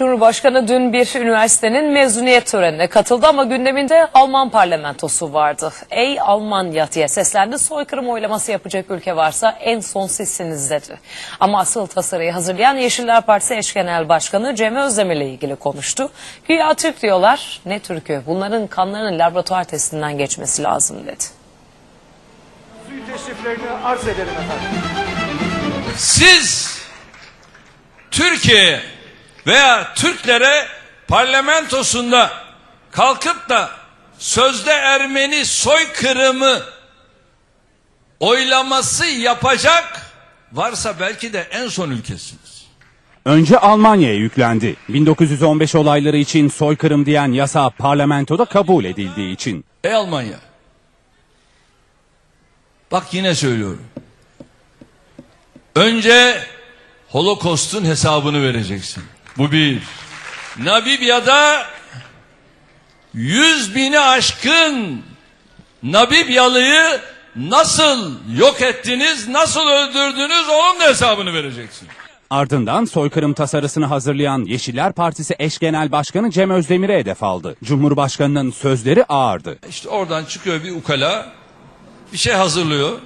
Cumhurbaşkanı dün bir üniversitenin mezuniyet törenine katıldı ama gündeminde Alman parlamentosu vardı. Ey Almanya diye seslendi soykırım oylaması yapacak ülke varsa en son sizsiniz dedi. Ama asıl tasarıyı hazırlayan Yeşiller Partisi eş genel başkanı Cem Özdemir ile ilgili konuştu. Güya Türk diyorlar ne Türk'ü bunların kanlarının laboratuvar testinden geçmesi lazım dedi. Suyu teşriflerini arz ederim efendim. Siz Türkiye veya Türklere parlamentosunda kalkıp da sözde Ermeni soykırımı oylaması yapacak varsa belki de en son ülkesiniz. Önce Almanya'ya yüklendi. 1915 olayları için soykırım diyen yasa parlamentoda kabul edildiği için. Ey Almanya. Bak yine söylüyorum. Önce Holokost'un hesabını vereceksin. Bu bir. Nabibya'da yüz bini aşkın Nabibyalı'yı nasıl yok ettiniz, nasıl öldürdünüz onun da hesabını vereceksin. Ardından soykırım tasarısını hazırlayan Yeşiller Partisi eş genel başkanı Cem Özdemir'e hedef aldı. Cumhurbaşkanının sözleri ağırdı. İşte oradan çıkıyor bir ukala, bir şey hazırlıyor.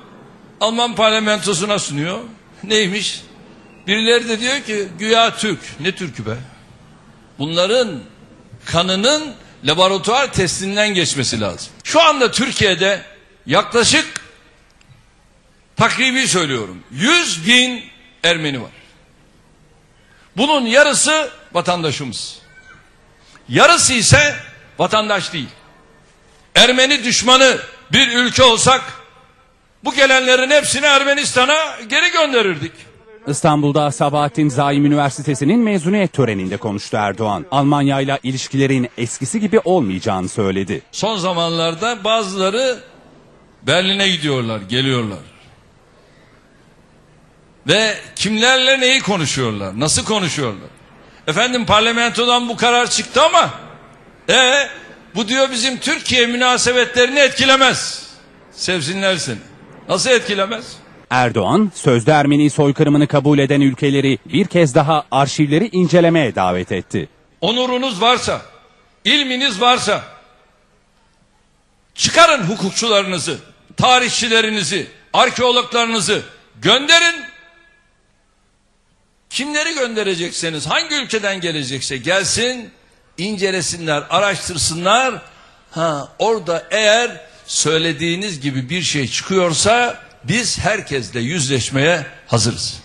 Alman parlamentosuna sunuyor. Neymiş? Birileri de diyor ki güya Türk. Ne Türk'ü be? Bunların kanının laboratuvar testinden geçmesi lazım. Şu anda Türkiye'de yaklaşık takribi söylüyorum 100 bin Ermeni var. Bunun yarısı vatandaşımız. Yarısı ise vatandaş değil. Ermeni düşmanı bir ülke olsak bu gelenlerin hepsini Ermenistan'a geri gönderirdik. İstanbul'da Sabahattin Zaim Üniversitesi'nin mezuniyet töreninde konuştu Erdoğan. Almanya ile ilişkilerin eskisi gibi olmayacağını söyledi. Son zamanlarda bazıları Berlin'e gidiyorlar, geliyorlar. Ve kimlerle neyi konuşuyorlar, nasıl konuşuyorlar? Efendim parlamentodan bu karar çıktı ama e bu diyor bizim Türkiye münasebetlerini etkilemez. Sevsinler seni. Nasıl etkilemez? Erdoğan, sözde Ermeni soykırımını kabul eden ülkeleri bir kez daha arşivleri incelemeye davet etti. onurunuz varsa, ilminiz varsa çıkarın hukukçularınızı, tarihçilerinizi, arkeologlarınızı gönderin. Kimleri gönderecekseniz, hangi ülkeden gelecekse gelsin, incelesinler, araştırsınlar. Ha, orada eğer söylediğiniz gibi bir şey çıkıyorsa biz herkesle yüzleşmeye hazırız.